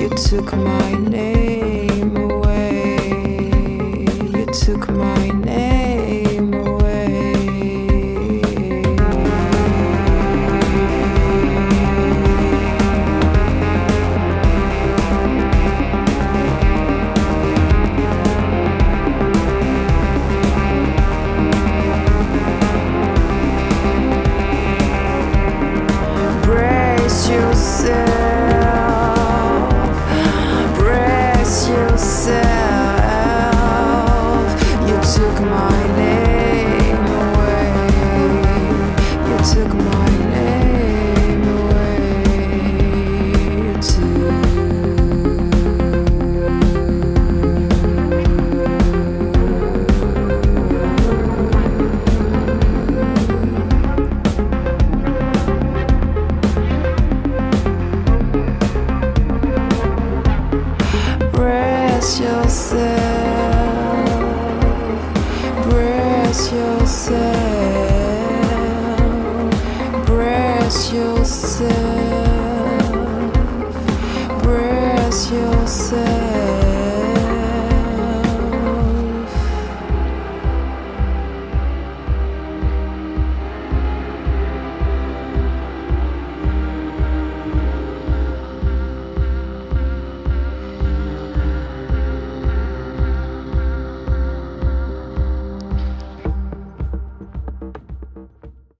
You took my name away. You took my say yourself, brace yourself, yourself, yourself.